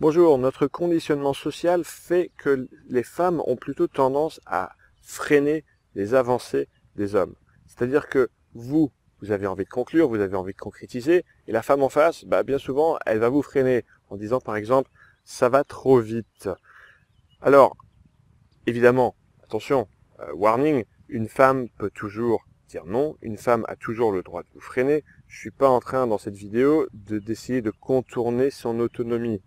Bonjour, notre conditionnement social fait que les femmes ont plutôt tendance à freiner les avancées des hommes. C'est-à-dire que vous, vous avez envie de conclure, vous avez envie de concrétiser, et la femme en face, bah, bien souvent, elle va vous freiner en disant par exemple, ça va trop vite. Alors, évidemment, attention, euh, warning, une femme peut toujours dire non, une femme a toujours le droit de vous freiner. Je suis pas en train dans cette vidéo de d'essayer de contourner son autonomie.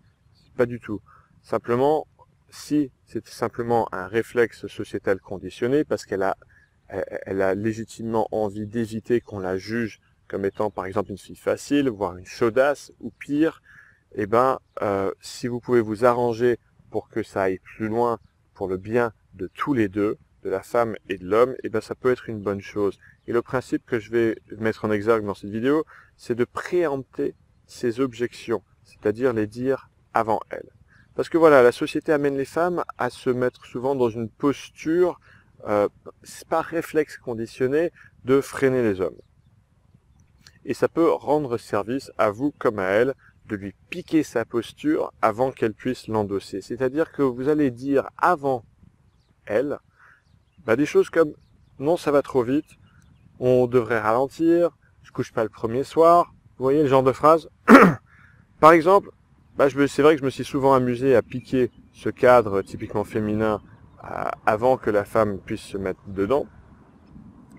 Pas du tout. Simplement, si c'est simplement un réflexe sociétal conditionné, parce qu'elle a, légitimement envie d'éviter qu'on la juge comme étant par exemple une fille facile, voire une chaudasse, ou pire, eh ben, euh, si vous pouvez vous arranger pour que ça aille plus loin, pour le bien de tous les deux, de la femme et de l'homme, eh ben, ça peut être une bonne chose. Et le principe que je vais mettre en exergue dans cette vidéo, c'est de préempter ces objections, c'est-à-dire les dire avant elles. Parce que voilà, la société amène les femmes à se mettre souvent dans une posture, euh, par réflexe conditionné, de freiner les hommes. Et ça peut rendre service à vous comme à elle de lui piquer sa posture avant qu'elle puisse l'endosser. C'est-à-dire que vous allez dire avant elle bah, des choses comme non ça va trop vite, on devrait ralentir, je couche pas le premier soir. Vous voyez le genre de phrase? Par exemple, bah, c'est vrai que je me suis souvent amusé à piquer ce cadre typiquement féminin avant que la femme puisse se mettre dedans.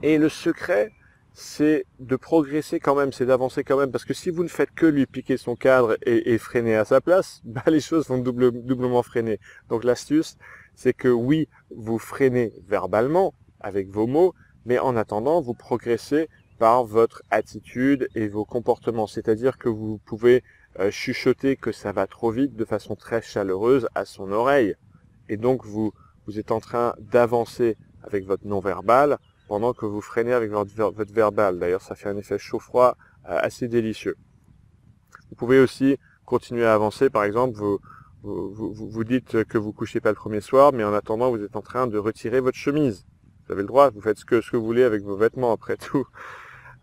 Et le secret, c'est de progresser quand même, c'est d'avancer quand même, parce que si vous ne faites que lui piquer son cadre et, freiner à sa place, bah, les choses vont doublement freiner. Donc l'astuce, c'est que oui, vous freinez verbalement avec vos mots, mais en attendant, vous progressez par votre attitude et vos comportements. C'est-à-dire que vous pouvez chuchoter que ça va trop vite de façon très chaleureuse à son oreille. Et donc vous, vous êtes en train d'avancer avec votre non-verbal pendant que vous freinez avec votre, votre verbal. D'ailleurs, ça fait un effet chaud-froid euh, assez délicieux. Vous pouvez aussi continuer à avancer. Par exemple, vous, vous, vous, dites que vous couchez pas le premier soir, mais en attendant, vous êtes en train de retirer votre chemise. Vous avez le droit, vous faites ce que vous voulez avec vos vêtements après tout.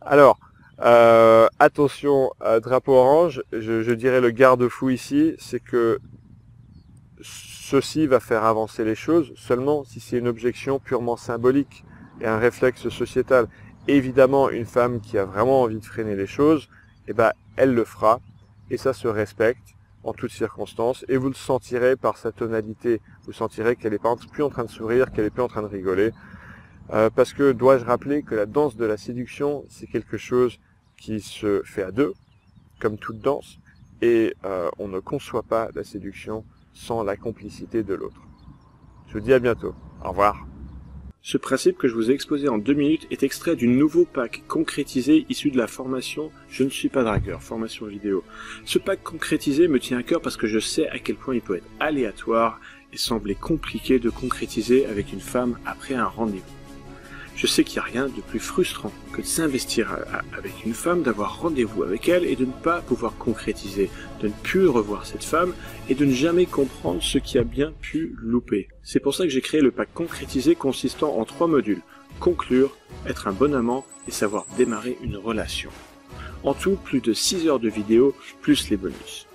Alors, euh, attention, drapeau orange, je, je dirais le garde-fou ici, c'est que ceci va faire avancer les choses seulement si c'est une objection purement symbolique et un réflexe sociétal. Évidemment, une femme qui a vraiment envie de freiner les choses, eh ben, elle le fera, et ça se respecte en toutes circonstances, et vous le sentirez par sa tonalité. Vous sentirez qu'elle n'est pas plus en train de sourire, qu'elle n'est plus en train de rigoler. Euh, parce que dois-je rappeler que la danse de la séduction, c'est quelque chose qui se fait à deux, comme toute danse, et euh, on ne conçoit pas la séduction sans la complicité de l'autre. Je vous dis à bientôt. Au revoir. Ce principe que je vous ai exposé en deux minutes est extrait du nouveau pack concrétisé issu de la formation Je ne suis pas dragueur, formation vidéo. Ce pack concrétisé me tient à cœur parce que je sais à quel point il peut être aléatoire et sembler compliqué de concrétiser avec une femme après un rendez-vous. Je sais qu'il n'y a rien de plus frustrant que de s'investir avec une femme, d'avoir rendez-vous avec elle et de ne pas pouvoir concrétiser, de ne plus revoir cette femme et de ne jamais comprendre ce qui a bien pu louper. C'est pour ça que j'ai créé le pack concrétisé consistant en trois modules. Conclure, être un bon amant et savoir démarrer une relation. En tout, plus de 6 heures de vidéo, plus les bonus.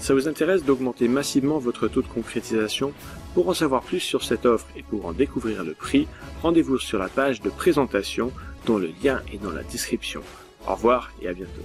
Ça vous intéresse d'augmenter massivement votre taux de concrétisation Pour en savoir plus sur cette offre et pour en découvrir le prix, rendez-vous sur la page de présentation dont le lien est dans la description. Au revoir et à bientôt.